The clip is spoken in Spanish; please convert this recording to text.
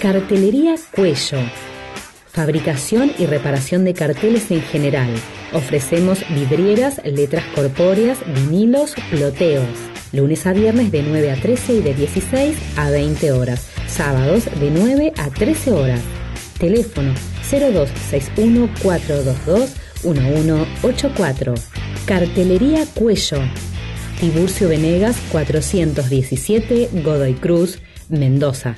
Cartelería Cuello. Fabricación y reparación de carteles en general. Ofrecemos vidrieras, letras corpóreas, vinilos, ploteos. Lunes a viernes de 9 a 13 y de 16 a 20 horas. Sábados de 9 a 13 horas. Teléfono 0261 422 1184. Cartelería Cuello. Tiburcio Venegas 417 Godoy Cruz, Mendoza.